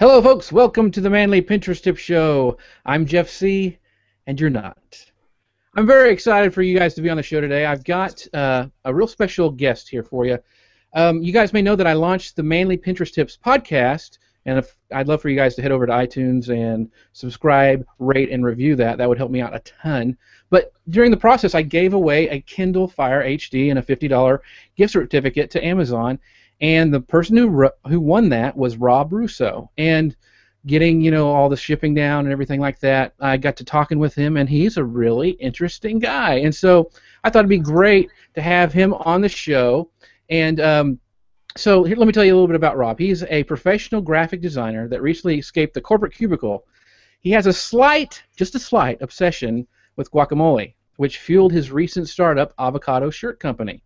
Hello, folks. Welcome to the Manly Pinterest Tip Show. I'm Jeff Sieh, and you're not. I'm very excited for you guys to be on the show today. I've got uh, a real special guest here for you. Um, you guys may know that I launched the Manly Pinterest Tips podcast, and if, I'd love for you guys to head over to iTunes and subscribe, rate, and review that. That would help me out a ton. But during the process, I gave away a Kindle Fire HD and a $50 gift certificate to Amazon, and the person who who won that was Rob Russo. And getting you know all the shipping down and everything like that, I got to talking with him, and he's a really interesting guy. And so I thought it'd be great to have him on the show. And um, so here, let me tell you a little bit about Rob. He's a professional graphic designer that recently escaped the corporate cubicle. He has a slight, just a slight, obsession with guacamole, which fueled his recent startup, Avocado Shirt Company.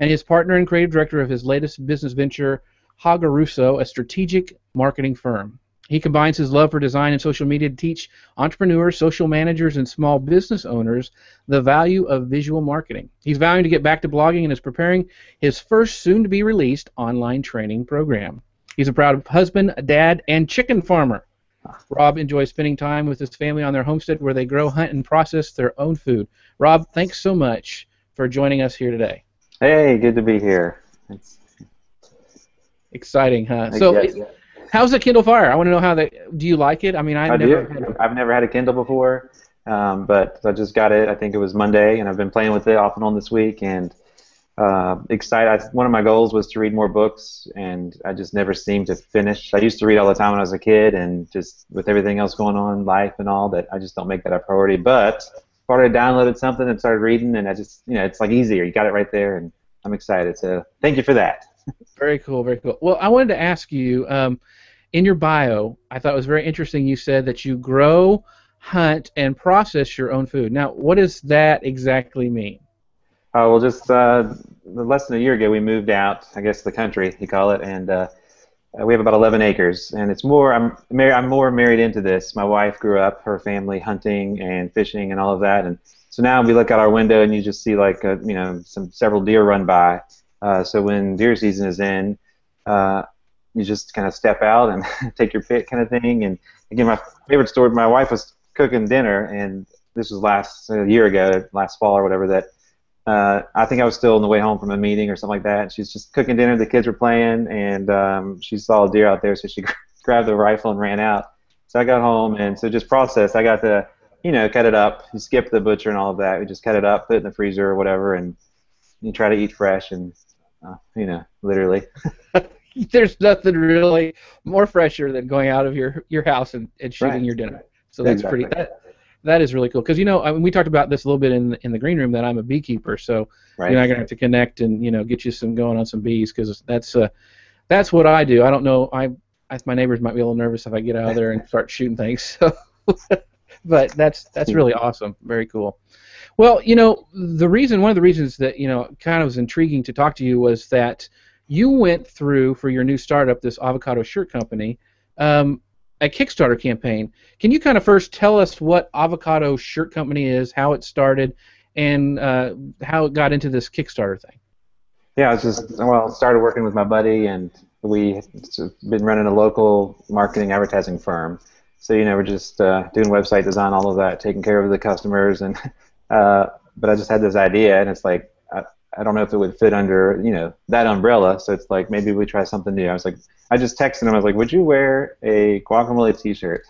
And his partner and creative director of his latest business venture, HagerRusso, a strategic marketing firm. He combines his love for design and social media to teach entrepreneurs, social managers, and small business owners the value of visual marketing. He's vowing to get back to blogging and is preparing his first soon to be released online training program. He's a proud husband, dad, and chicken farmer. Rob enjoys spending time with his family on their homestead where they grow, hunt, and process their own food. Rob, thanks so much for joining us here today. Hey, good to be here. It's exciting, huh? So, it, how's the Kindle Fire? I want to know how that. Do you like it? I mean, I've I never. Do. I've never had a Kindle before, um, but I just got it. I think it was Monday, and I've been playing with it off and on this week, and uh, excited. I, one of my goals was to read more books, and I just never seemed to finish. I used to read all the time when I was a kid, and just with everything else going on, life and all, that I just don't make that a priority. But started downloaded something and started reading, and I just, you know, it's like easier. You got it right there, and I'm excited. So thank you for that. very cool, very cool. Well, I wanted to ask you, um, in your bio, I thought it was very interesting. You said that you grow, hunt, and process your own food. Now, what does that exactly mean? Uh, well, just uh, less than a year ago, we moved out. I guess the country you call it, and uh, we have about 11 acres. And it's more. I'm mar- I'm more married into this. My wife grew up, her family hunting and fishing and all of that, and so now we look out our window and you just see like a, you know some several deer run by. Uh, so when deer season is in, uh, you just kind of step out and take your pick, kind of thing. And again, my favorite story. My wife was cooking dinner, and this was last a year ago, last fall or whatever. That uh, I think I was still on the way home from a meeting or something like that. She's just cooking dinner. The kids were playing, and um, she saw a deer out there, so she grabbed the rifle and ran out. So I got home, and so just processed. I got to, you know, cut it up. You skip the butcher and all of that. We just cut it up, put it in the freezer or whatever, and you try to eat fresh, and uh, you know, literally. There's nothing really more fresher than going out of your your house and, and shooting right. your dinner. So that's exactly. pretty. That, that is really cool because you know I mean, we talked about this a little bit in in the green room that I'm a beekeeper, so right. you know I'm gonna have to connect and you know get you some going on some bees because that's uh that's what I do. I don't know I, I my neighbors might be a little nervous if I get out there and start shooting things. So, but that's that's really awesome. Very cool. Well, you know the reason one of the reasons that you know kind of was intriguing to talk to you was that you went through for your new startup, this avocado shirt company. Um, a Kickstarter campaign. Can you kind of first tell us what Avocado Shirt Company is, how it started, and uh, how it got into this Kickstarter thing? Yeah, I just well, started working with my buddy, and we been running a local marketing advertising firm. So you know, we're just uh, doing website design, all of that, taking care of the customers, and uh, but I just had this idea, and it's like I, don't know if it would fit under you know that umbrella. So it's like maybe we try something new. I was like, I just texted him. I was like, "Would you wear a guacamole T-shirt?"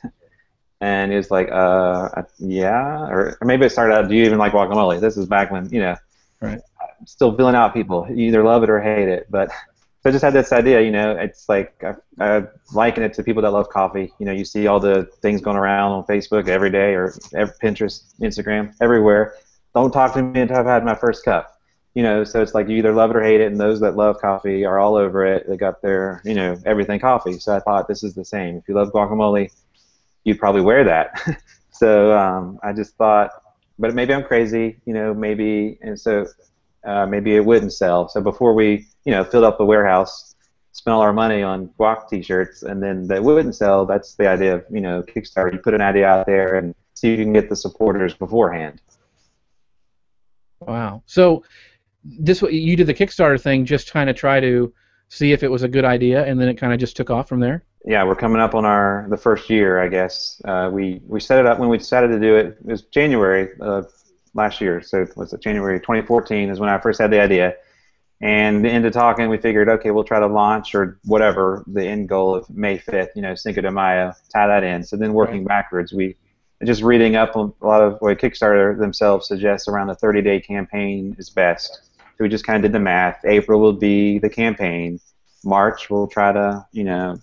And he was like, "Uh, yeah." Or, or maybe it started out, "Do you even like guacamole?" This is back when you know, right. I'm still filling out people. You either love it or hate it. But so I just had this idea. You know, it's like I, I liken it to people that love coffee. You know, you see all the things going around on Facebook every day, or every, Pinterest, Instagram, everywhere. Don't talk to me until I've had my first cup you know, so it's like you either love it or hate it, and those that love coffee are all over it. They got their, you know, everything coffee. So I thought this is the same. If you love guacamole, you'd probably wear that. so um, I just thought, but maybe I'm crazy, you know, maybe, and so uh, maybe it wouldn't sell. So before we, you know, filled up the warehouse, spent all our money on guac T-shirts, and then they wouldn't sell. That's the idea of, you know, Kickstarter. You put an idea out there and see if you can get the supporters beforehand. Wow. So this you did the Kickstarter thing just kind of try to see if it was a good idea, and then it kind of just took off from there. yeah, we're coming up on our the first year, I guess. Uh, we we set it up when we decided to do it. It was January of last year, so it was it January 2014 is when I first had the idea. And into talking, we figured, okay, we'll try to launch or whatever the end goal of May 5th, you know, Cinco de Mayo, tie that in. So then working backwards, we just reading up a lot of what Kickstarter themselves suggests around a 30-day campaign is best. We just kind of did the math. April will be the campaign. March we'll try to, you know,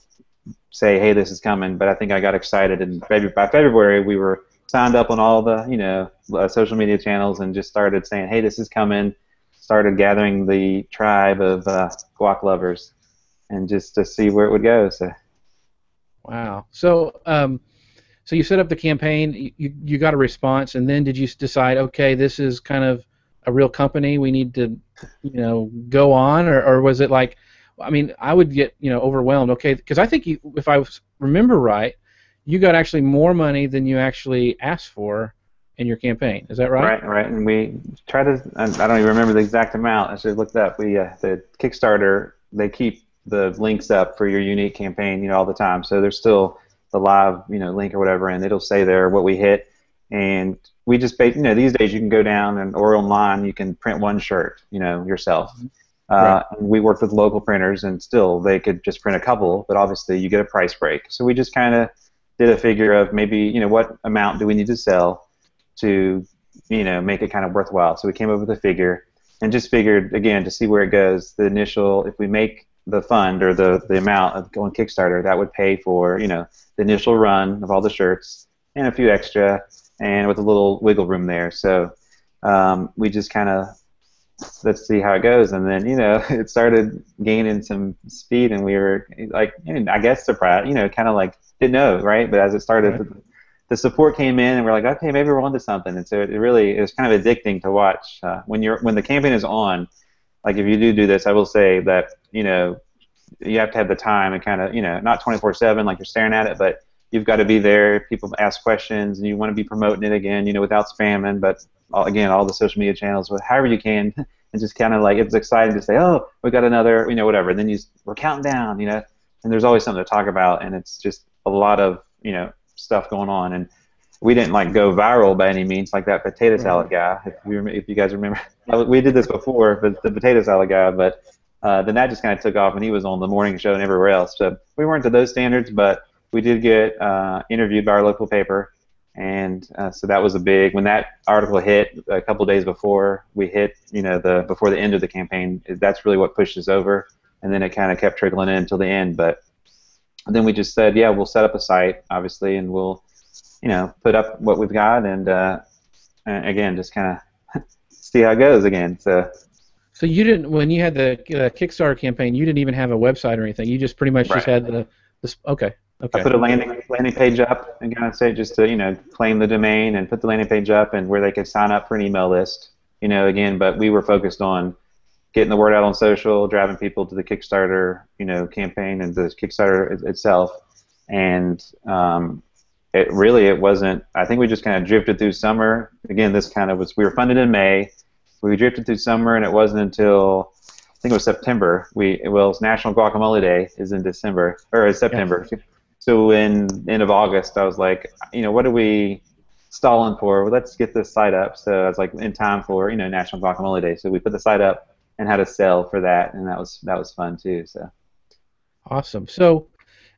say, hey, this is coming. But I think I got excited, and by February we were signed up on all the, you know, uh, social media channels and just started saying, hey, this is coming. Started gathering the tribe of uh, guac lovers, and just to see where it would go. So. Wow. So. Um, so you set up the campaign, you, you got a response, and then did you decide, okay, this is kind of a real company, we need to, you know, go on, or, or was it like, I mean, I would get you know overwhelmed. Okay, because I think you, if I remember right, you got actually more money than you actually asked for in your campaign. Is that right? Right, right. And we try to. I don't even remember the exact amount. I should have looked up. We uh, the Kickstarter they keep the links up for your unique campaign, you know, all the time. So there's still the live, you know, link or whatever, and it'll say there what we hit. And we just, pay, you know, these days you can go down and or online you can print one shirt, you know, yourself. Mm-hmm uh, right. We worked with local printers, and still they could just print a couple, but obviously you get a price break. So we just kind of did a figure of maybe you know what amount do we need to sell to you know make it kind of worthwhile. So we came up with a figure, and just figured again to see where it goes. The initial, if we make the fund or the the amount of going Kickstarter, that would pay for you know the initial run of all the shirts and a few extra, and with a little wiggle room there. So um, we just kind of let's see how it goes. And then, you know, it started gaining some speed, and we were like, I guess surprised, you know, kind of like didn't know, right? But as it started, right. the, support came in, and we're like, okay, maybe we're onto something. And so it, it really it was kind of addicting to watch uh, when you're when the campaign is on. Like if you do do this, I will say that you know you have to have the time and kind of you know not 24/7 like you're staring at it, but you've got to be there. People ask questions, and you want to be promoting it again, you know, without spamming, but all, again, all the social media channels, however you can, and just kind of like it's exciting to say, oh, we got another, you know, whatever. And then you we're counting down, you know, and there's always something to talk about, and it's just a lot of you know stuff going on. And we didn't like go viral by any means, like that potato salad guy. If you if you guys remember, we did this before, but the potato salad guy, but. Uh, then that just kind of took off, and he was on the morning show and everywhere else. So we weren't to those standards, but we did get uh, interviewed by our local paper, and uh, so that was a big. When that article hit a couple days before we hit, you know, the before the end of the campaign, that's really what pushed us over, and then it kind of kept trickling in until the end. But then we just said, yeah, we'll set up a site, obviously, and we'll, you know, put up what we've got, and uh, again, just kind of see how it goes again. So. So you didn't when you had the uh, Kickstarter campaign, you didn't even have a website or anything. You just pretty much right. just had the, the okay. Okay. I put a landing landing page up and kind of say just to you know claim the domain and put the landing page up and where they could sign up for an email list. You know, again, but we were focused on getting the word out on social, driving people to the Kickstarter you know campaign and the Kickstarter itself, and um, it really it wasn't. I think we just kind of drifted through summer. Again, this kind of was we were funded in May. We drifted through summer, and it wasn't until I think it was September. We well, it's National Guacamole Day is in December or September. Yeah. So in end of August, I was like, you know, what are we stalling for? Well, let's get this site up. So I was like, in time for you know National Guacamole Day. So we put the site up and had a sale for that, and that was that was fun too. So awesome. So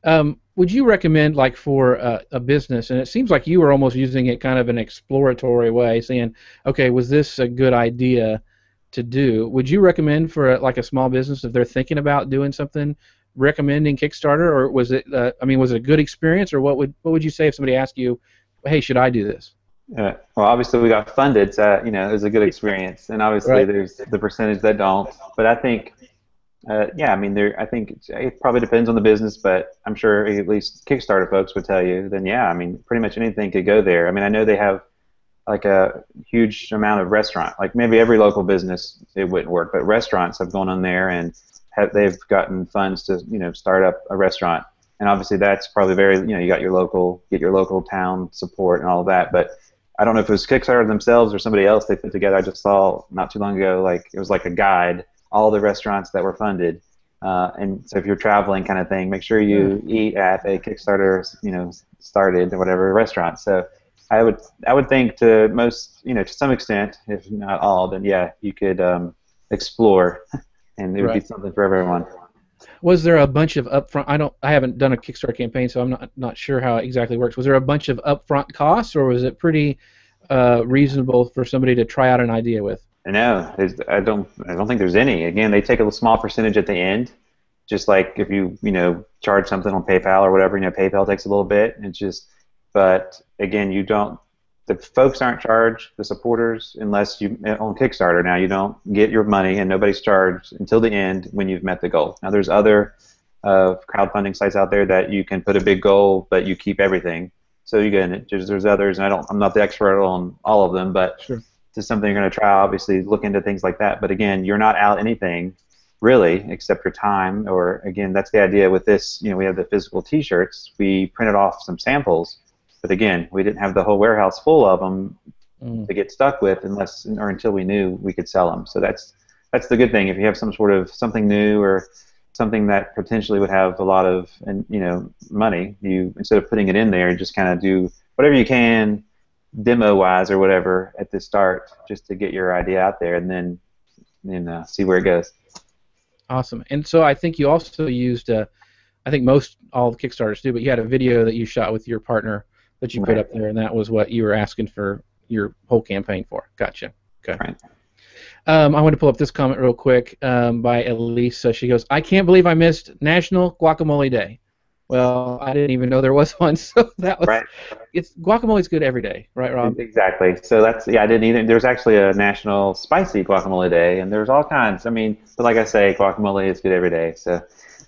um, would you recommend like for a, a, business, and it seems like you were almost using it kind of an exploratory way, saying, okay, was this a good idea to do? Would you recommend for a, like a small business if they're thinking about doing something recommending Kickstarter, or was it? Uh, I mean, was it a good experience, or what would what would you say if somebody asked you, "Hey, should I do this?" Uh, well, obviously we got funded, so you know it was a good experience, and obviously right. there's the percentage that don't. But I think, uh, yeah, I mean, there. I think it probably depends on the business, but I'm sure at least Kickstarter folks would tell you. Then yeah, I mean, pretty much anything could go there. I mean, I know they have like a huge amount of restaurant. Like maybe every local business it wouldn't work, but restaurants have gone on there and have, they've gotten funds to you know start up a restaurant, and obviously that's probably very you know you got your local get your local town support and all of that, but I don't know if it was Kickstarter themselves or somebody else they put together. I just saw not too long ago like it was like a guide all the restaurants that were funded, Uh, and so if you're traveling, kind of thing, make sure you eat at a Kickstarter, you know, started or whatever restaurant. So I would I would think to most, you know, to some extent, if not all, then yeah, you could um, explore, and it would Right. be something for everyone. Was there a bunch of upfront? I don't. I haven't done a Kickstarter campaign, so I'm not not sure how it exactly works. Was there a bunch of upfront costs, or was it pretty uh, reasonable for somebody to try out an idea with? No, I don't. I don't think there's any. Again, they take a small percentage at the end, just like if you you know charge something on PayPal or whatever. You know, PayPal takes a little bit. It's just, but again, you don't. The folks aren't charged. The supporters, unless you on Kickstarter now, you don't get your money, and nobody's charged until the end when you've met the goal. Now, there's other uh, crowdfunding sites out there that you can put a big goal, but you keep everything. So you get there's, there's others, and I don't. I'm not the expert on all of them, but Sure. to something you're going to try, obviously look into things like that. But again, you're not out anything really except your time. Or again, that's the idea with this. You know, we have the physical T-shirts. We printed off some samples, but again, we didn't have the whole warehouse full of them Mm. to get stuck with unless or until we knew we could sell them. So that's that's the good thing. If you have some sort of something new or something that potentially would have a lot of and you know money, you instead of putting it in there, just kind of do whatever you can demo wise or whatever at the start just to get your idea out there and then then uh, see where it goes. Awesome. And so I think you also used, uh, I think most all the Kickstarters do, but you had a video that you shot with your partner that you put up there, and that was what you were asking for your whole campaign for. Gotcha. Okay. Right. Um, I want to pull up this comment real quick um, by Elise. Uh, she goes, "I can't believe I missed National Guacamole Day." Well, I didn't even know there was one, so that was. Right. It's guacamole's good every day, right, Rob? Exactly. So that's yeah. I didn't either. There's actually a national spicy guacamole day, and there's all kinds. I mean, but like I say, guacamole is good every day. So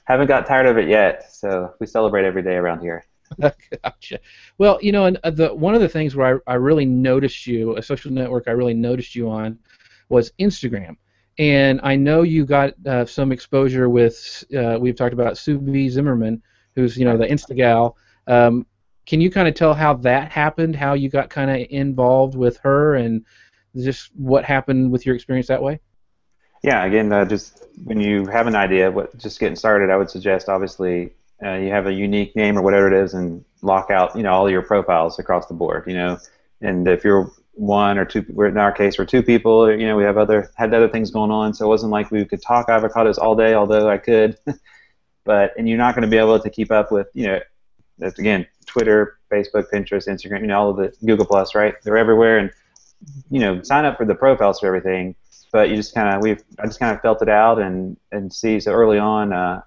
haven't got tired of it yet. So we celebrate every day around here. Gotcha. Well, you know, and uh, the one of the things where I, I really noticed you, a social network I really noticed you on, was Instagram. And I know you got uh, some exposure with. Uh, we've talked about Sue B. Zimmerman, who's you know the Instagal. Um, can you kind of tell how that happened? How you got kind of involved with her, and just what happened with your experience that way? Yeah. Again, uh, just when you have an idea, what just getting started, I would suggest obviously uh, you have a unique name or whatever it is, and lock out you know all your profiles across the board. You know, and if you're one or two, we're in our case we're two people. You know, we have other had other things going on, so it wasn't like we could talk avocados all day. Although I could, but and you're not going to be able to keep up with you know, that's again Twitter, Facebook, Pinterest, Instagram, you know, all of the Google Plus, right? They're everywhere, and you know, sign up for the profiles for everything. But you just kind of we've I just kind of felt it out and and see. So early on, uh,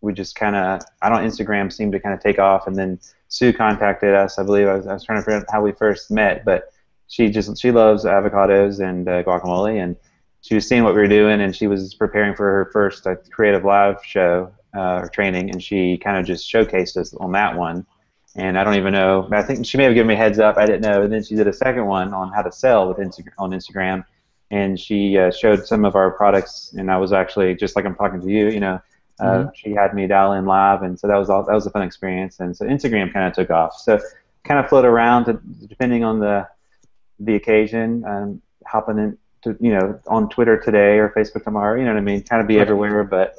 we just kind of I don't Instagram seemed to kind of take off, and then Sue contacted us. I believe I was, I was trying to figure out how we first met, but she just she loves avocados and uh, guacamole, and she was seeing what we were doing, and she was preparing for her first uh, CreativeLive show uh, or training, and she kind of just showcased us on that one. And I don't even know. I think she may have given me a heads up. I didn't know. And then she did a second one on how to sell with Insta- on Instagram, and she uh, showed some of our products. And I was actually just like I'm talking to you. You know, uh, Mhm. she had me dial in live, and so that was all. That was a fun experience. And so Instagram kind of took off. So kind of float around to, depending on the the occasion. Um, hopping in to you know on Twitter today or Facebook tomorrow. You know what I mean? Kind of be everywhere, but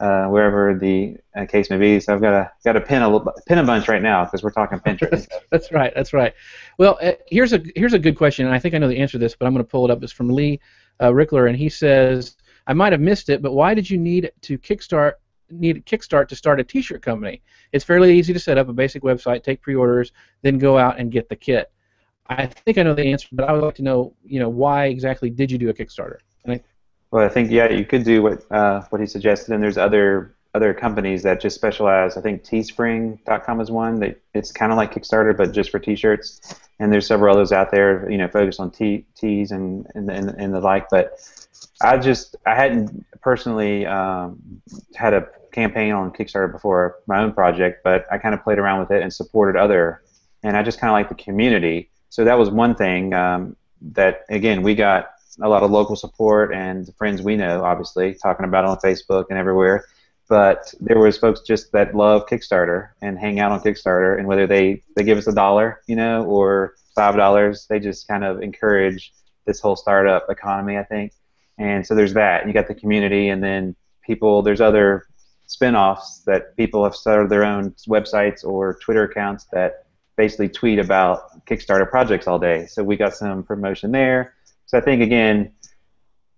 uh, wherever the uh, case may be. So I've got a got a pin a little, pin a bunch right now because we're talking Pinterest. That's right. That's right. Well, uh, here's a here's a good question, and I think I know the answer to this, but I'm going to pull it up. It's from Lee uh, Rickler, and he says, "I might have missed it, but why did you need to kickstart need a kickstart to start a T-shirt company? It's fairly easy to set up a basic website, take pre-orders, then go out and get the kit." I think I know the answer, but I would like to know, you know, why exactly did you do a Kickstarter? I, Well, I think yeah, you could do what uh, what he suggested, and there's other other companies that just specialize. I think Teespring.com is one that it's kind of like Kickstarter, but just for T-shirts. And there's several others out there, you know, focused on te- tees and and, and and the like. But I just I hadn't personally um, had a campaign on Kickstarter before my own project, but I kind of played around with it and supported other, and I just kind of like the community. So that was one thing um, that again we got a lot of local support and friends we know, obviously, talking about it on Facebook and everywhere. But there was folks just that love Kickstarter and hang out on Kickstarter, and whether they they give us a dollar, you know, or five dollars, they just kind of encourage this whole startup economy, I think. And so there's that. You got the community, and then people. There's other spin-offs that people have started their own websites or Twitter accounts that basically tweet about Kickstarter projects all day. So we got some promotion there. So I think again,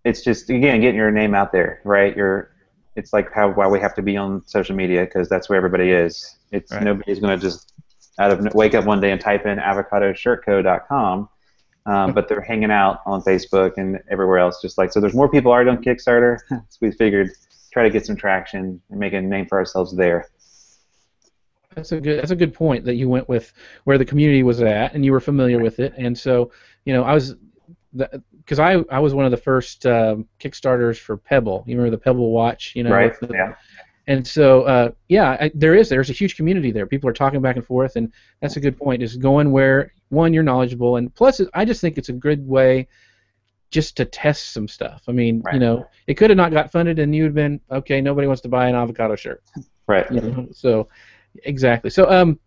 it's just again getting your name out there, right? You're it's like how why we have to be on social media because that's where everybody is. It's right. nobody's going to just out of wake up one day and type in avocadoshirtco.com, um, but they're hanging out on Facebook and everywhere else. Just like so, there's more people already on Kickstarter. so we figured try to get some traction and make a name for ourselves there. That's a good. That's a good point that you went with where the community was at, and you were familiar with it, and so you know I was because I I was one of the first um, Kickstarters for Pebble. You remember the Pebble watch? You know, right? The, yeah. And so, uh, yeah, I, there is there's a huge community there. People are talking back and forth, and that's a good point. Is going where one you're knowledgeable, and plus, I just think it's a good way just to test some stuff. I mean, right. you know, it could have not got funded, and you'd been okay. Nobody wants to buy an avocado shirt, right? You know, so exactly. So, um,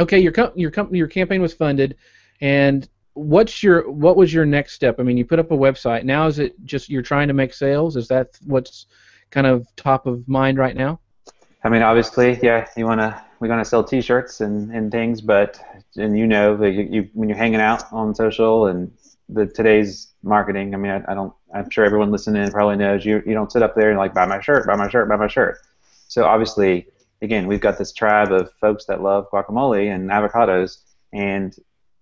okay, your com- your company your campaign was funded, and what's your what was your next step? I mean, you put up a website. Now is it just you're trying to make sales? Is that what's kind of top of mind right now? I mean, obviously, yeah, you wanna we're gonna sell T-shirts and, and things, but and you know you, you when you're hanging out on social and the today's marketing. I mean, I, I don't. I'm sure everyone listening probably knows you. You don't sit up there and like buy my shirt, buy my shirt, buy my shirt. So obviously, again, we've got this tribe of folks that love guacamole and avocados, and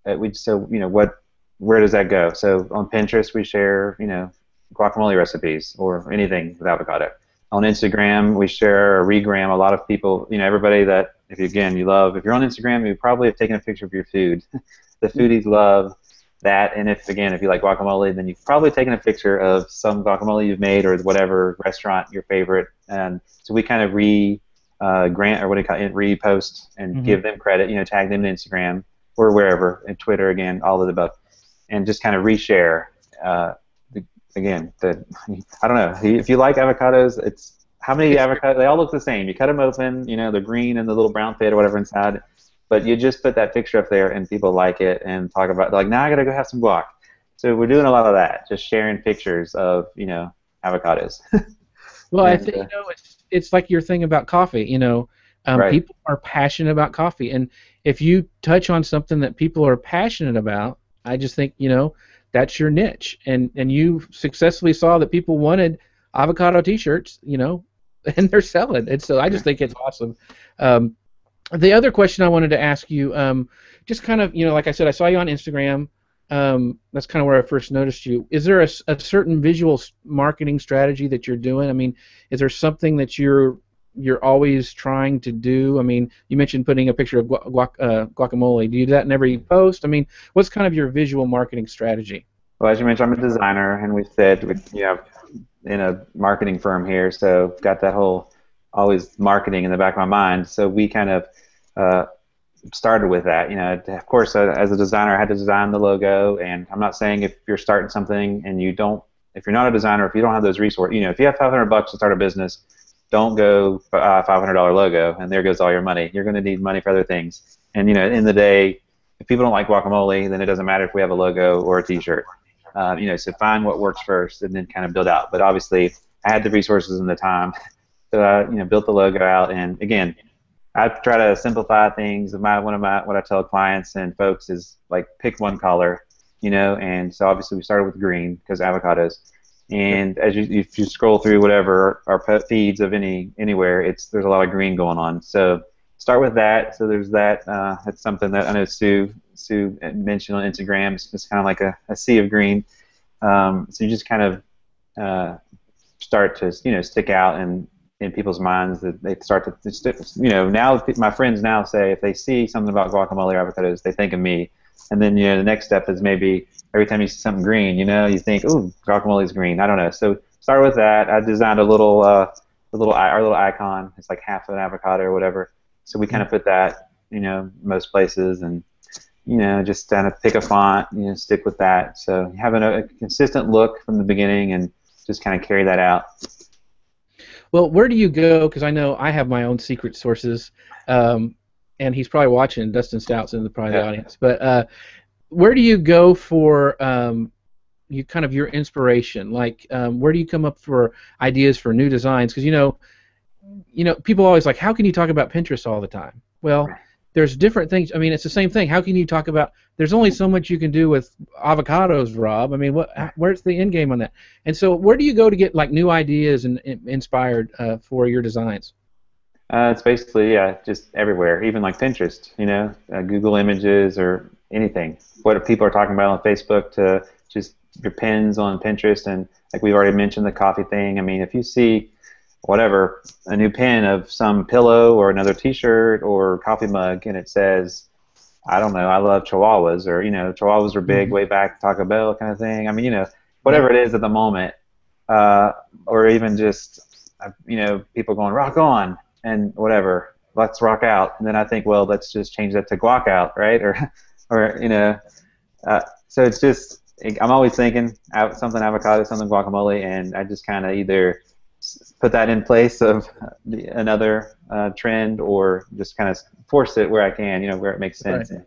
uh, we so you know what where does that go? So on Pinterest we share you know guacamole recipes or anything with avocado. On Instagram we share or regram a lot of people you know everybody that if you, again you love if you're on Instagram you probably have taken a picture of your food. the foodies love that and if again if you like guacamole then you've probably taken a picture of some guacamole you've made or whatever restaurant your favorite and so we kind of re uh, grant or what do you call it repost and mm-hmm. give them credit you know tag them in Instagram or wherever, and Twitter again, all of the above, and just kind of reshare. Uh, the, again, the I don't know if you like avocados, it's how many avocados? They all look the same. You cut them open, you know, the green and the little brown pit or whatever inside, but you just put that picture up there, and people like it and talk about like now I gotta go have some guac. So we're doing a lot of that, just sharing pictures of you know avocados. well, and, I think uh, you know it's it's like your thing about coffee. You know, um, right. people are passionate about coffee, and if you touch on something that people are passionate about, I just think you know that's your niche, and and you successfully saw that people wanted avocado T-shirts, you know, and they're selling, and so I just think it's awesome. Um, the other question I wanted to ask you, um, just kind of you know, like I said, I saw you on Instagram. Um, that's kind of where I first noticed you. Is there a, a certain visual marketing strategy that you're doing? I mean, is there something that you're you're always trying to do? I mean, you mentioned putting a picture of guac, uh, guacamole. Do you do that in every post? I mean, what's kind of your visual marketing strategy? Well, as you mentioned, I'm a designer, and we said we, you know, in a marketing firm here, so got that whole always marketing in the back of my mind. So we kind of uh, started with that. You know, of course, uh, as a designer, I had to design the logo, and I'm not saying if you're starting something and you don't, if you're not a designer, if you don't have those resources, you know, if you have 500 bucks to start a business, don't go uh, $500 logo and there goes all your money. You're going to need money for other things. And you know, in the day, if people don't like guacamole, then it doesn't matter if we have a logo or a T-shirt. Uh, you know, so find what works first and then kind of build out. But obviously, I had the resources and the time, so I you know built the logo out. And again, I try to simplify things. My one of my what I tell clients and folks is like pick one color, you know. And so obviously we started with green because avocados and as you if you scroll through whatever our feeds of any anywhere, it's there's a lot of green going on. So start with that. So there's that. Uh, that's something that I know Sue Sue mentioned on Instagram. It's just kind of like a, a sea of green. Um, so you just kind of uh, start to you know stick out and in people's minds that they start to you know now my friends now say if they see something about guacamole or avocados they think of me and then you know the next step is maybe every time you see something green, you know, you think, ooh, is green. I don't know. So start with that. I designed a little, uh, a little, our little icon. It's like half of an avocado or whatever. So we kind of put that, you know, most places, and you know, just kind of pick a font, you know, stick with that. So having a, a consistent look from the beginning, and just kind of carry that out. Well, where do you go? Because I know I have my own secret sources, um, and he's probably watching. Dustin Stout's in the probably yeah. the audience, but uh, where do you go for um, you kind of your inspiration? Like, um, where do you come up for ideas for new designs? Because you know, you know, people always like, how can you talk about Pinterest all the time? Well, there's different things. I mean, it's the same thing. How can you talk about? There's only so much you can do with avocados, Rob. I mean, what? Where's the end game on that? And so, where do you go to get like new ideas and, and inspired uh, for your designs? Uh, it's basically yeah, just everywhere, even like Pinterest. You know, uh, Google Images or anything. What people are talking about on Facebook to just your pins on Pinterest, and like we've already mentioned the coffee thing. I mean, if you see whatever a new pin of some pillow or another T-shirt or coffee mug, and it says, I don't know, I love Chihuahuas, or you know, Chihuahuas are big mm-hmm. way back Taco Bell kind of thing. I mean, you know, whatever it is at the moment, uh, or even just uh, you know, people going rock on and whatever, let's rock out, and then I think, well, let's just change that to guac out, right? Or, or you know, uh, so it's just I'm always thinking something avocado, something guacamole, and I just kind of either put that in place of another uh, trend or just kind of force it where I can, you know, where it makes sense. Right.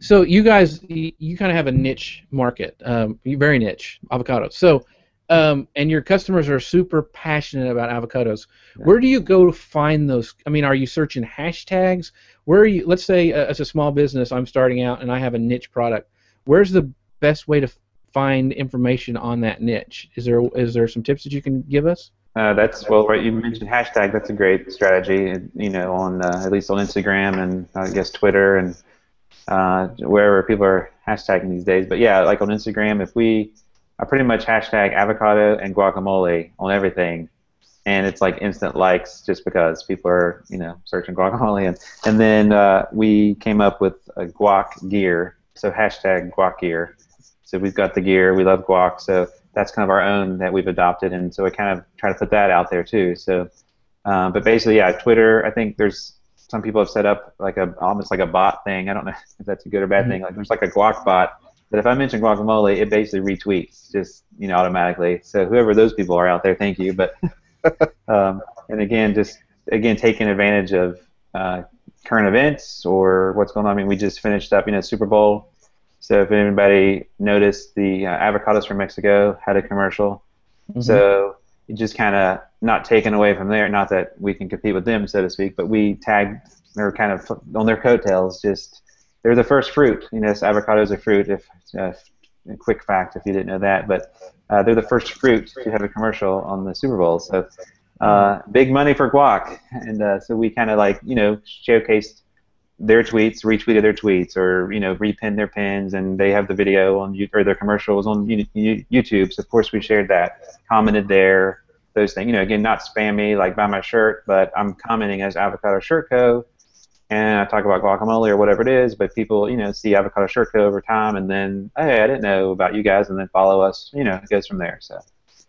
So you guys, you, kind of have a niche market, um, very niche avocados. So, um, and your customers are super passionate about avocados. Yeah. Where do you go to find those? I mean, are you searching hashtags? Where are you? Let's say uh, as a small business, I'm starting out and I have a niche product. Where's the best way to find information on that niche? Is there is there some tips that you can give us? Uh, that's well, right. You mentioned hashtag. That's a great strategy. You know, on uh, at least on Instagram and I guess Twitter and uh, wherever people are hashtagging these days. But yeah, like on Instagram, if we I pretty much hashtag avocado and guacamole on everything, and it's like instant likes just because people are you know searching guacamole and and then uh, we came up with a guac gear. So hashtag guac gear so we've got the gear. We love guac. So that's kind of our own that we've adopted, and so we kind of try to put that out there too. So, um, but basically, yeah, Twitter. I think there's some people have set up like a almost like a bot thing. I don't know if that's a good or bad mm-hmm. thing. Like there's like a guac bot that if I mention guacamole, it basically retweets just you know automatically. So whoever those people are out there, thank you. But um, and again, just again taking advantage of uh, current events or what's going on. I mean, we just finished up, you know, Super Bowl so if anybody noticed, the uh, avocados from Mexico had a commercial. Mm-hmm. So it just kind of not taken away from there. Not that we can compete with them, so to speak, but we tagged. Were kind of on their coattails. Just they're the first fruit. You know, avocado is a fruit. If uh, a quick fact, if you didn't know that, but uh, they're the first fruit to have a commercial on the Super Bowl. So uh, big money for guac, and uh, so we kind of like you know showcased their tweets, retweeted their tweets, or you know, repinned their pins, and they have the video on or their commercials on YouTube. So of course we shared that, commented there, those things. You know, again, not spammy like buy my shirt, but I'm commenting as Avocado Shirt Co. And I talk about guacamole or whatever it is, but people, you know, see Avocado Shirt Co. over time, and then hey, I didn't know about you guys, and then follow us. You know, it goes from there. So.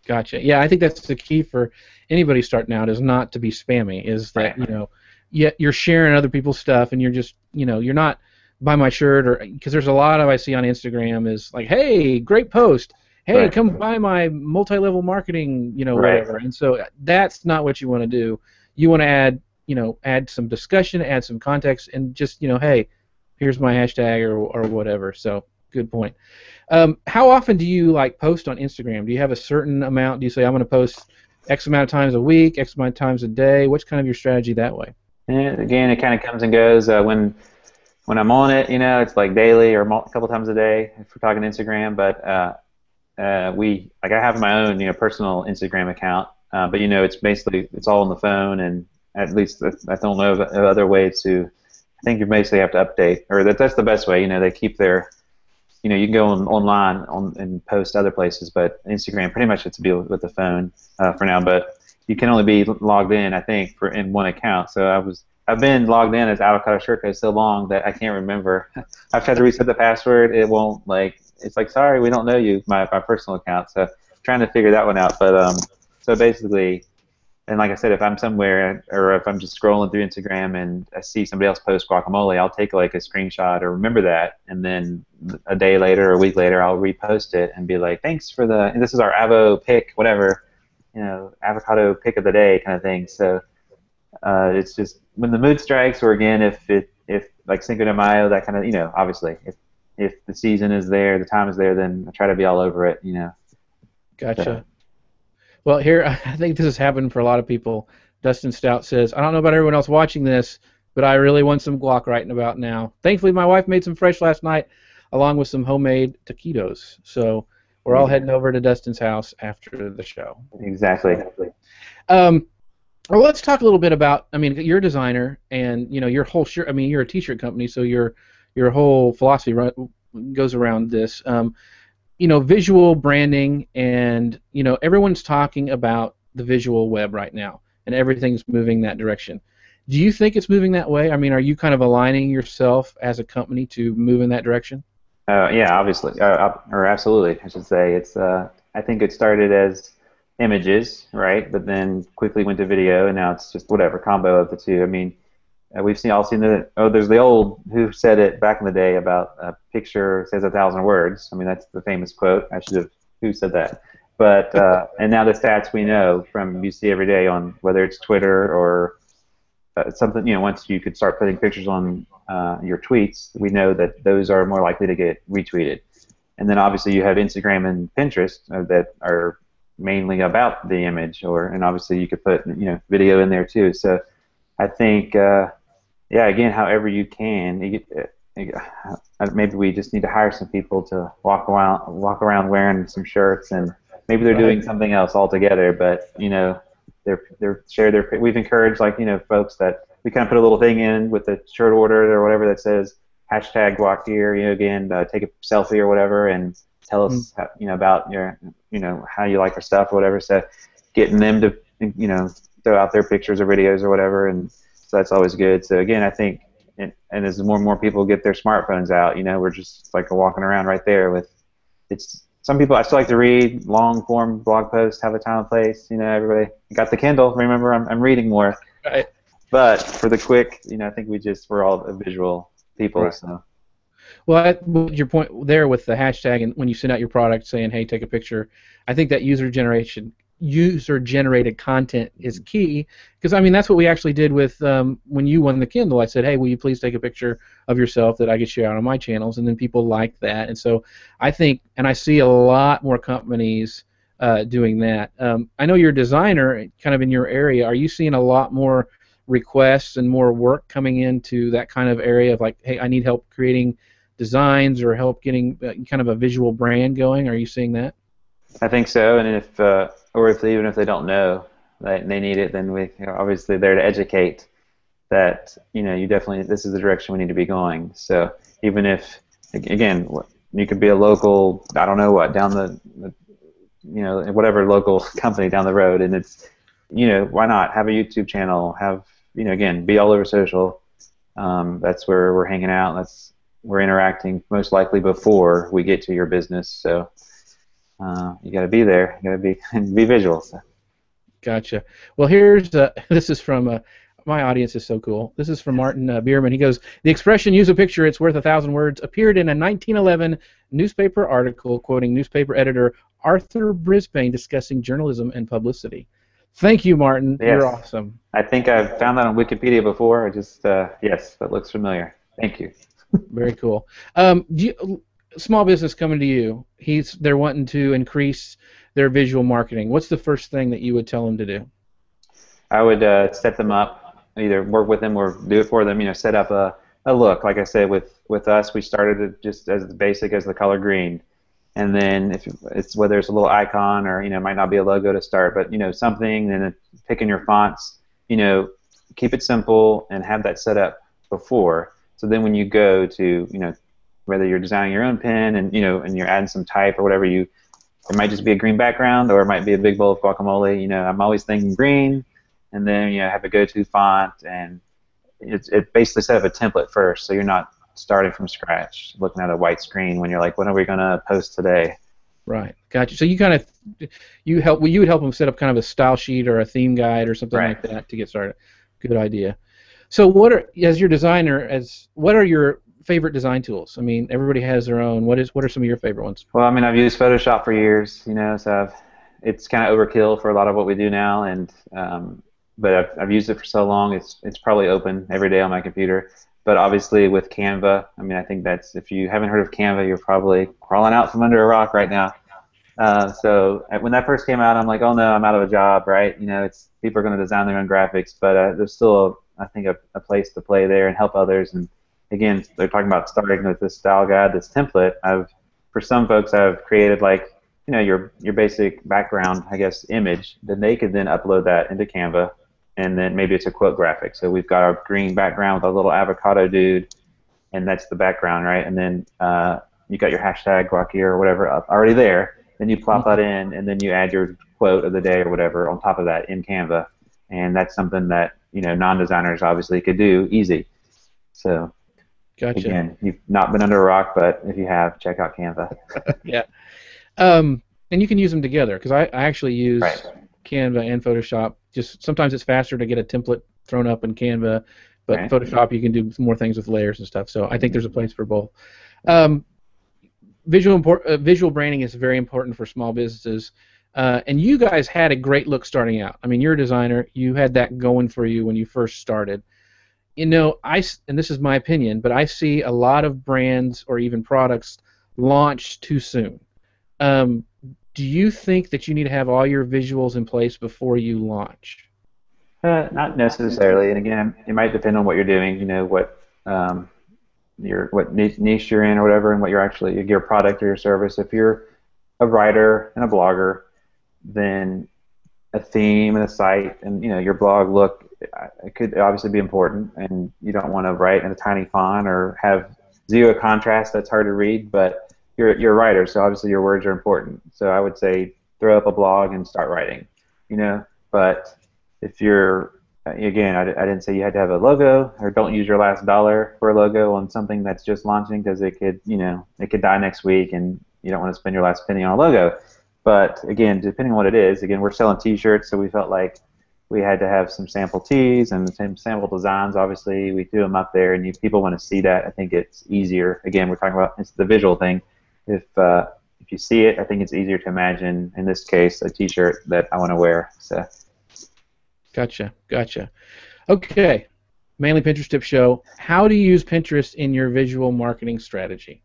Gotcha. Yeah, I think that's the key for anybody starting out is not to be spammy. Is that right. you know yet you're sharing other people's stuff and you're just you know you're not buy my shirt or because there's a lot of I see on Instagram is like hey great post. Hey right. come buy my multi-level marketing you know right. whatever. And so uh, that's not what you want to do. You want to add you know add some discussion add some context and just you know hey here's my hashtag or, or whatever. So good point. Um, how often do you like post on Instagram? Do you have a certain amount? Do you say I'm going to post X amount of times a week X amount of times a day? What's kind of your strategy that way and again, it kind of comes and goes. Uh, when when I'm on it, you know, it's like daily or a couple times a day if we're talking Instagram. But uh, uh, we like I have my own, you know, personal Instagram account. Uh, but you know, it's basically it's all on the phone, and at least I don't know of other ways to. I think you basically have to update, or that that's the best way. You know, they keep their you know, you can go on, online on, and post other places, but Instagram pretty much it's to be with the phone uh, for now. But you can only be logged in, I think, for in one account. So I was I've been logged in as Avocado Shirt Co so long that I can't remember. I've tried to reset the password. It won't like. It's like sorry, we don't know you. My my personal account. So trying to figure that one out. But um, so basically, and like I said, if I'm somewhere or if I'm just scrolling through Instagram and I see somebody else post guacamole, I'll take like a screenshot or remember that, and then a day later or a week later, I'll repost it and be like, thanks for the. And this is our Avo pick, whatever you know avocado pick of the day kind of thing. So uh, it's just when the mood strikes, or again if it if like Cinco de Mayo, that kind of you know obviously if if the season is there, the time is there, then I try to be all over it. You know. Gotcha. So. Well, here I think this has happened for a lot of people. Dustin Stout says, "I don't know about everyone else watching this, but I really want some guac right about now. Thankfully, my wife made some fresh last night, along with some homemade taquitos. So we're all heading over to Dustin's house after the show. Exactly. Um, well, let's talk a little bit about. I mean, you're a designer, and you know your whole shirt. I mean, you're a T-shirt company, so your your whole philosophy run, goes around this. Um, you know, visual branding, and you know, everyone's talking about the visual web right now, and everything's moving that direction. Do you think it's moving that way? I mean, are you kind of aligning yourself as a company to move in that direction? Uh, yeah, obviously, uh, or absolutely, I should say. It's. Uh, I think it started as images, right? But then quickly went to video, and now it's just whatever combo of the two. I mean, uh, we've seen all seen the oh, there's the old who said it back in the day about a picture says a thousand words. I mean, that's the famous quote. I should have who said that. But uh, and now the stats we know from you see every day on whether it's Twitter or uh, something you know once you could start putting pictures on uh, your tweets, we know that those are more likely to get retweeted. And then obviously you have Instagram and Pinterest uh, that are mainly about the image, or and obviously you could put you know video in there too. So I think uh, yeah, again, however you can. You, uh, maybe we just need to hire some people to walk around walk around wearing some shirts and maybe they're right. doing something else altogether but you know they're they're share their we've encouraged like you know folks that we kind of put a little thing in with the shirt order or whatever that says hashtag guac gear you know again uh, take a selfie or whatever and tell us mm. how, you know about your you know how you like our stuff or whatever so getting them to you know throw out their pictures or videos or whatever and so that's always good so again I think and, and as more and more people get their smartphones out you know we're just like walking around right there with it's some people I still like to read long form blog posts, have a time and place. You know, everybody got the Kindle. Remember, I'm, I'm reading more. Right. But for the quick, you know, I think we just we're all visual people. Right. So. Well, I, your point there with the hashtag and when you send out your product saying, "Hey, take a picture," I think that user generation user generated content is key because I mean that's what we actually did with um, when you won the Kindle. I said, "Hey, will you please take a picture of yourself that I could share out on my channels?" And then people liked that, and so I think, and I see a lot more companies uh, doing that. Um, I know you're a designer, kind of in your area. Are you seeing a lot more requests and more work coming into that kind of area of like, "Hey, I need help creating designs or help getting uh, kind of a visual brand going"? Are you seeing that? I think so, and if uh, or if they, even if they don't know that they need it, then we are obviously there to educate that you know you definitely this is the direction we need to be going. So even if again you could be a local I don't know what down the, the you know whatever local company down the road, and it's you know why not have a YouTube channel, have you know again be all over social. Um, that's where we're hanging out. That's we're interacting most likely before we get to your business. So uh, you got to be there. You got to be be visual. So. Gotcha. Well, here's uh, this is from uh, my audience is so cool. This is from Martin uh, Bierman. He goes, "The expression "use a picture; it's worth a thousand words" appeared in a 1911 newspaper article quoting newspaper editor Arthur Brisbane discussing journalism and publicity." Thank you, Martin. Yes. You're awesome. I think I've found that on Wikipedia before. I just uh, yes, that looks familiar. Thank you. Very cool. Um, you, small business coming to you, he's they're wanting to increase their visual marketing. What's the first thing that you would tell them to do? I would uh, set them up, either work with them or do it for them. You know, set up a, a look. Like I said, with with us, we started just as basic as the color green, and then if it's whether it's a little icon or you know, it might not be a logo to start, but you know, something. Then picking your fonts. You know, keep it simple and have that set up before. So then when you go to you know whether you're designing your own pen and you know and you're adding some type or whatever you it might just be a green background or it might be a big bowl of guacamole. You know i'm always thinking green and then you know have a go-to font and it's it basically set up a template first. So you're not starting from scratch looking at a white screen when you're like when are we going to post today? Right. Gotcha. So you kind of you help well you would help them set up kind of a style sheet or a theme guide or something right. like that to get started. Good idea. So what are as your designer as what are your favorite design tools? I mean, everybody has their own. What is what are some of your favorite ones? Well, I mean, I've used Photoshop for years, you know, so I've, it's kind of overkill for a lot of what we do now, and um, but I've, I've used it for so long, it's it's probably open every day on my computer. But obviously with Canva, I mean, I think that's if you haven't heard of Canva, you're probably crawling out from under a rock right now. Uh, so uh, when that first came out, I'm like, oh no, I'm out of a job, right? You know, it's people are going to design their own graphics, but uh, there's still, I think, a, a place to play there and help others. And again, they're talking about starting with this style guide, this template. I've, for some folks, I've created like, you know, your your basic background, I guess, image. Then they could then upload that into Canva, and then maybe it's a quote graphic. So we've got our green background with a little avocado dude, and that's the background, right? And then uh, you got your hashtag Guac or whatever up already there then you plop that in, and then you add your quote of the day or whatever on top of that in Canva, and that's something that you know non-designers obviously could do easy. So, gotcha. again, you've not been under a rock, but if you have, check out Canva. yeah, um, and you can use them together because I, I actually use right. Canva and Photoshop. Just sometimes it's faster to get a template thrown up in Canva, but right. Photoshop you can do more things with layers and stuff. So I think there's a place for both. Um, visual import, uh, visual branding is very important for small businesses. Uh, and you guys had a great look starting out. I mean, you're a designer. You had that going for you when you first started. You know, I and this is my opinion, but I see a lot of brands or even products launch too soon. Um, do you think that you need to have all your visuals in place before you launch? Uh, not necessarily. And again, it might depend on what you're doing. You know, what um, your what niche you're in or whatever, and what you're actually your product or your service. If you're a writer and a blogger, then a theme and a site and you know your blog look it could obviously be important, and you don't want to write in a tiny font or have zero contrast that's hard to read, but you're you're a writer, so obviously your words are important. So I would say throw up a blog and start writing, you know. But if you're again, I, I didn't say you had to have a logo, or don't use your last dollar for a logo on something that's just launching because it could, you know, it could die next week, and you don't want to spend your last penny on a logo. But again, depending on what it is, again, we're selling T-shirts, so we felt like we had to have some sample tees and some sample designs. Obviously, we threw them up there, and you, people want to see that. I think it's easier. Again, we're talking about it's the visual thing. If uh, if you see it, I think it's easier to imagine. In this case, a T-shirt that I want to wear. So Gotcha, gotcha. Okay, Manly Pinterest Tip Show. How do you use Pinterest in your visual marketing strategy?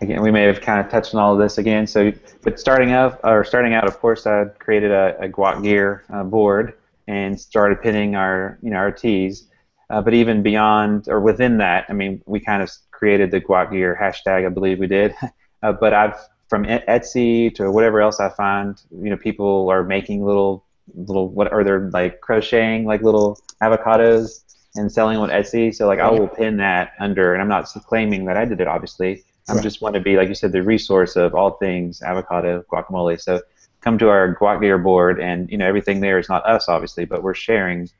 Again, we may have kind of touched on all of this again. So, but starting out, or starting out, of course, I created a, a Guac Gear uh, board and started pinning our, you know, our tees. Uh, but even beyond or within that, I mean, we kind of created the Guac Gear hashtag, I believe we did. uh, but I've from Etsy to whatever else I find, you know, people are making little little what are they like crocheting like little avocados and selling on Etsy. So like I will pin that under, and I'm not claiming that I did it. Obviously, I right. just want to be like you said, the resource of all things avocado guacamole. So come to our guac gear board, and you know everything there is not us obviously, but we're sharing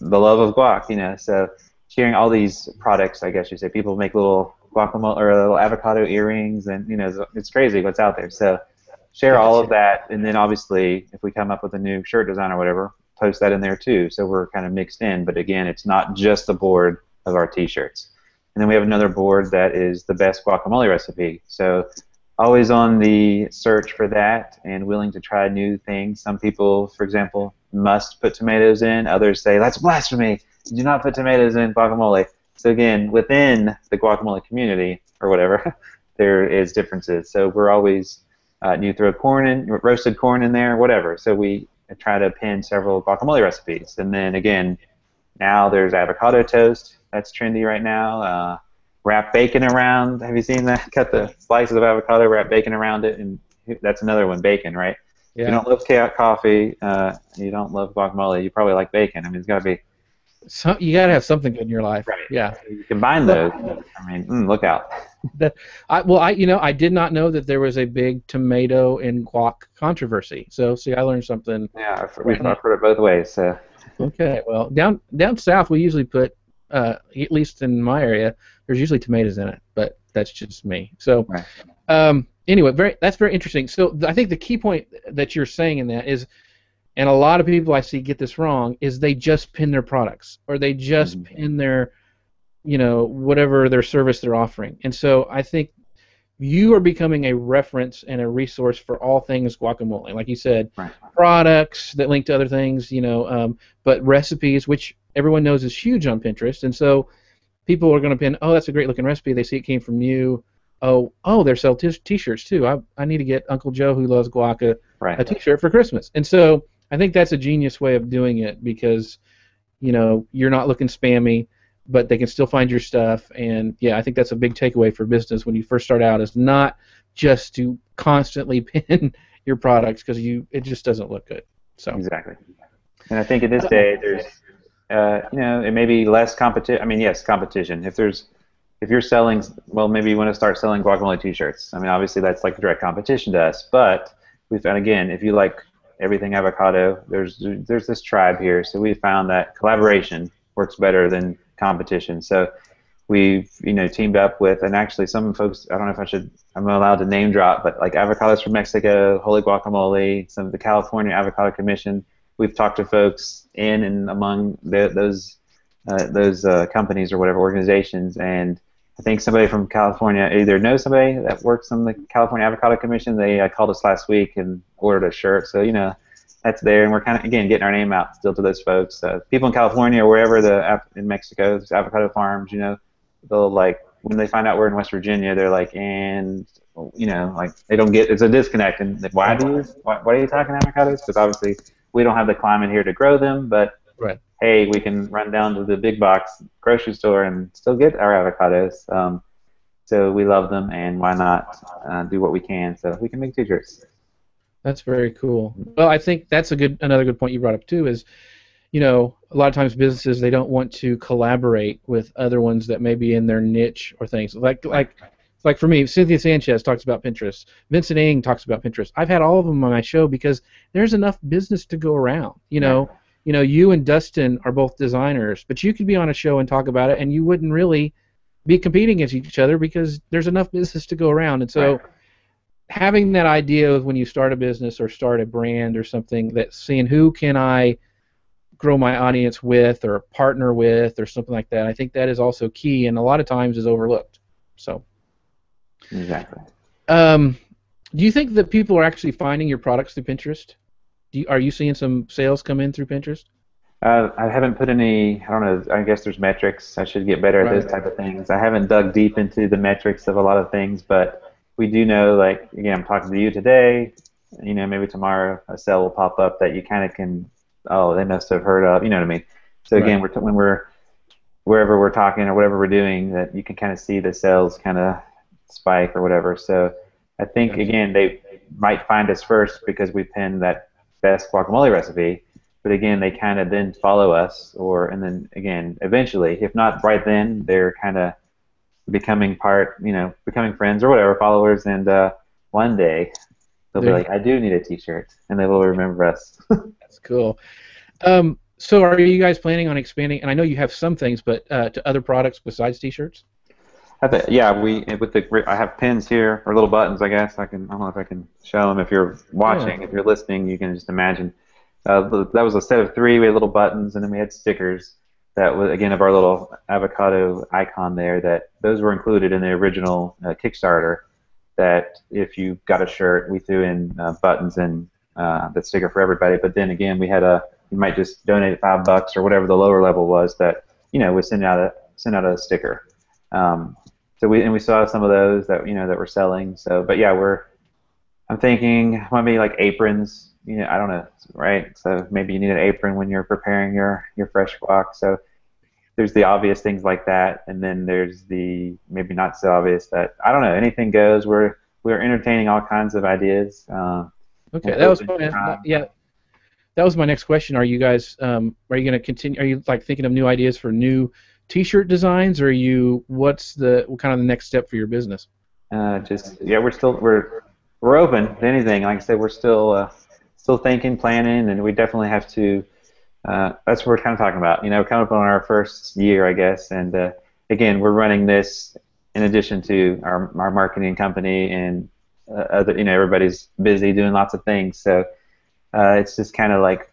the love of guac. You know, so sharing all these products. I guess you say people make little guacamole or little avocado earrings, and you know it's crazy what's out there. So share all of that, and then obviously if we come up with a new shirt design or whatever, post that in there too. So we're kind of mixed in, but again, it's not just the board of our T-shirts. And then we have another board that is the best guacamole recipe. So always on the search for that and willing to try new things. Some people, for example, must put tomatoes in. Others say that's blasphemy. Do not put tomatoes in guacamole. So again, within the guacamole community or whatever, there is differences. So we're always uh, you throw corn in, roasted corn in there, whatever. So we try to pin several guacamole recipes. And then again, now there's avocado toast. That's trendy right now. Uh, wrap bacon around. Have you seen that? Cut the slices of avocado, wrap bacon around it, and that's another one, bacon, right? Yeah. If you don't love coffee, uh, you don't love guacamole, you probably like bacon. I mean, it's got to be so you got to have something good in your life. Right. Yeah. You combine those. I mean, mm, look out. That I well, I you know I did not know that there was a big tomato and guac controversy. So see, I learned something. Yeah, I've, I've heard it both ways. So. Okay. Well, down down south we usually put, uh, at least in my area, there's usually tomatoes in it, but that's just me. So. Right. Um, anyway, very that's very interesting. So I think the key point that you're saying in that is and a lot of people I see get this wrong is they just pin their products or they just mm-hmm. pin their you know whatever their service they're offering and so I think you are becoming a reference and a resource for all things guacamole like you said right. products that link to other things you know um, but recipes which everyone knows is huge on Pinterest and so people are going to pin oh that's a great looking recipe they see it came from you oh, oh, they sell t- t-shirts too. I, I need to get Uncle Joe who loves guac a, Right. a t-shirt for Christmas. And so I think that's a genius way of doing it because, you know, you're not looking spammy, but they can still find your stuff. And yeah, I think that's a big takeaway for business when you first start out is not just to constantly pin your products because you it just doesn't look good. So Exactly. And I think in this day, there's, uh, you know, it may be less competition. I mean, yes, competition. If there's, if you're selling, well, maybe you want to start selling guacamole T-shirts. I mean, obviously that's like direct competition to us. But we found again, if you like everything avocado, there's there's this tribe here. So we found that collaboration works better than competition. So we've you know teamed up with, and actually some folks, I don't know if I should, I'm allowed to name drop, but like avocados from Mexico, Holy Guacamole, some of the California Avocado Commission. We've talked to folks in and among the, those uh, those uh, companies or whatever organizations, and I think somebody from California either knows somebody that works on the California Avocado Commission. They uh, called us last week and ordered a shirt, so you know that's there, and we're kind of again getting our name out still to those folks. Uh, people in California or wherever the in Mexico, there's avocado farms, you know, they'll like when they find out we're in West Virginia, they're like, and you know, like they don't get it's a disconnect. And like, why do you why, why are you talking avocados? Because obviously we don't have the climate here to grow them, but Right. hey, we can run down to the big box grocery store and still get our avocados. Um, so we love them, and why not uh, do what we can so we can make t-shirts. That's very cool. Well, I think that's a good another good point you brought up too is, you know, a lot of times businesses they don't want to collaborate with other ones that may be in their niche or things. Like like like for me, Cynthia Sanchez talks about Pinterest. Vincent Ng talks about Pinterest. I've had all of them on my show because there's enough business to go around. You know, you know, you and Dustin are both designers, but you could be on a show and talk about it, and you wouldn't really be competing against each other because there's enough business to go around. And so. Having that idea of when you start a business or start a brand or something that seeing who can I grow my audience with or partner with or something like that, I think that is also key and a lot of times is overlooked. So, Exactly. um, do you think that people are actually finding your products through Pinterest? Do you, are you seeing some sales come in through Pinterest? Uh, I haven't put any. I don't know. I guess there's metrics. I should get better at those type of things. I haven't dug deep into the metrics of a lot of things, but we do know. Like again, I'm talking to you today. You know, maybe tomorrow a cell will pop up that you kind of can. Oh, they must have heard of. You know what I mean? So again, we're t- when we're wherever we're talking or whatever we're doing, that you can kind of see the sales kind of spike or whatever. So I think Gotcha. again they might find us first because we pinned that best guacamole recipe but again they kind of then follow us or and then again eventually if not right then they're kind of becoming part you know becoming friends or whatever followers and uh, one day they'll be like i do need a t-shirt and they will remember us That's cool. Um, so, are you guys planning on expanding? And I know you have some things, but uh, to other products besides T-shirts? I yeah we with the i have pins here or little buttons i guess i can i don't know if i can show them if you're watching if you're listening you can just imagine uh, that was a set of three we had little buttons and then we had stickers that was again of our little avocado icon there that those were included in the original uh, kickstarter that if you got a shirt we threw in uh, buttons and uh, the sticker for everybody but then again we had a you might just donate five bucks or whatever the lower level was that you know was send out a send out a sticker um, so we and we saw some of those that you know that we're selling. So, but yeah, we're. I'm thinking maybe like aprons. You know, I don't know, right? So maybe you need an apron when you're preparing your your fresh guac. So there's the obvious things like that, and then there's the maybe not so obvious that I don't know. Anything goes. We're we're entertaining all kinds of ideas. Uh, Okay, that was my, yeah. That was my next question. Are you guys um, are you going to continue? Are you like thinking of new ideas for new T-shirt designs, or are you what's the what kind of the next step for your business? uh, just yeah, we're still we're we're open to anything. Like I said, we're still uh, still thinking, planning, and we definitely have to. Uh, that's what we're kind of talking about. You know, coming up on our first year, I guess, and uh, again, we're running this in addition to our our marketing company and uh, other. You know, everybody's busy doing lots of things, so uh, it's just kind of like.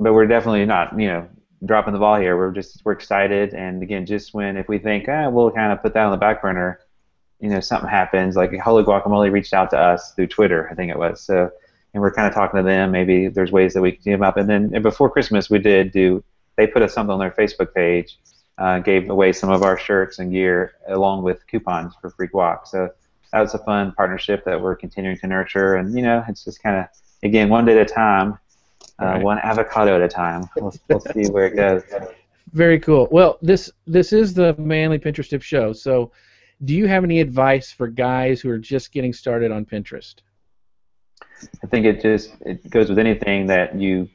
But we're definitely not, you know, dropping the ball here. We're just we're excited, and again, just when if we think, ah, we'll kind of put that on the back burner, you know, something happens. Like Holy Guacamole reached out to us through Twitter, I think it was. So, and we're kind of talking to them. Maybe there's ways that we can team up. And then and before Christmas, we did do. They put us something on their Facebook page, uh, gave away some of our shirts and gear along with coupons for free guac. So that was a fun partnership that we're continuing to nurture, and you know, it's just kind of again one day at a time, uh, right. one avocado at a time. We'll, we'll see where it goes. Very cool. Well, this this is the Manly Pinterest Tip show. So, do you have any advice for guys who are just getting started on Pinterest? I think it just it goes with anything that you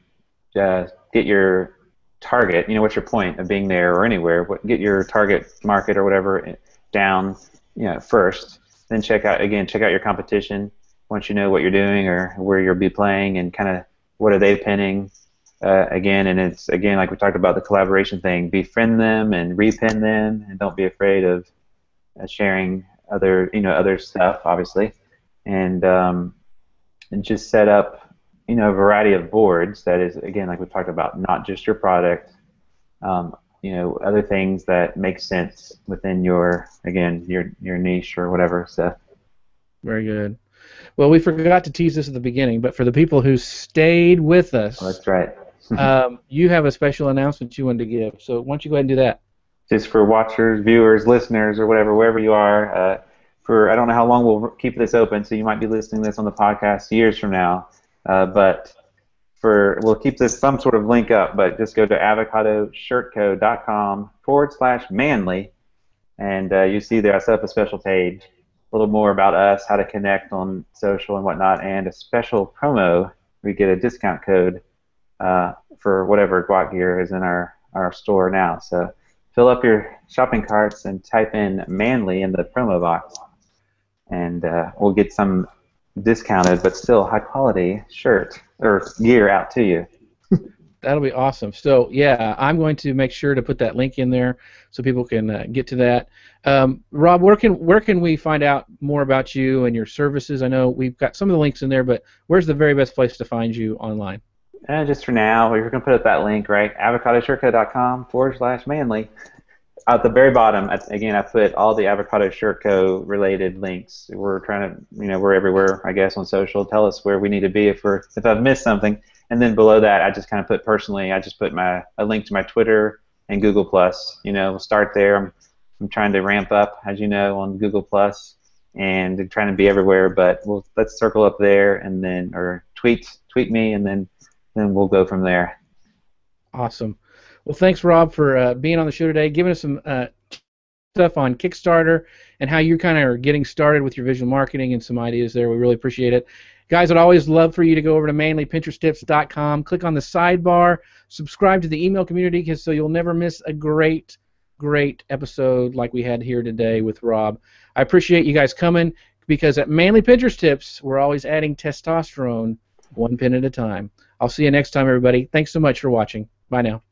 uh, get your target. You know, what's your point of being there or anywhere? What, get your target market or whatever down. You know, first. Then check out again. Check out your competition once you know what you're doing or where you'll be playing and kind of what are they pinning. Uh, again, and it's again like we talked about the collaboration thing. Befriend them and repin them, and don't be afraid of uh, sharing other you know other stuff, obviously, and um, and just set up you know a variety of boards that is again like we talked about, not just your product, um, you know other things that make sense within your again your your niche or whatever. So very good. Well, we forgot to tease this at the beginning, but for the people who stayed with us, oh, that's right. um, you have a special announcement you wanted to give. So why don't you go ahead and do that? Just for watchers, viewers, listeners, or whatever, wherever you are. Uh, for I don't know how long we'll keep this open, so you might be listening to this on the podcast years from now. Uh, but for we'll keep this some sort of link up, but just go to avocadoshirtco.com forward slash manly, and uh, you see there I set up a special page, a little more about us, how to connect on social and whatnot, and a special promo. We get a discount code uh, for whatever guac gear is in our, our store now. So fill up your shopping carts and type in manly in the promo box, and uh, we'll get some discounted but still high quality shirt or gear out to you. That'll be awesome. So yeah, I'm going to make sure to put that link in there so people can uh, get to that. Um, Rob, where can where can we find out more about you and your services? I know we've got some of the links in there, but where's the very best place to find you online? Uh, just for now, we're going to put up that link, right? avocadoshirtco.com forward slash manly. At the very bottom, again, I put all the Avocado Shirt Co. related links. We're trying to, you know, we're everywhere, I guess, on social. Tell us where we need to be if we're if I've missed something. And then below that, I just kind of put personally, I just put my a link to my Twitter and Google Plus. You know, we'll start there. I'm, I'm trying to ramp up, as you know, on Google Plus and trying to be everywhere. But we'll let's circle up there and then or tweet tweet me and then then we'll go from there. Awesome. Well, thanks, Rob, for uh, being on the show today, giving us some uh, stuff on Kickstarter and how you kind of are getting started with your visual marketing and some ideas there. We really appreciate it. Guys, I'd always love for you to go over to manlypinteresttips.com, click on the sidebar, subscribe to the email community so you'll never miss a great, great episode like we had here today with Rob. I appreciate you guys coming because at Manly Pinterest Tips, we're always adding testosterone one pin at a time. I'll see you next time, everybody. Thanks so much for watching. Bye now.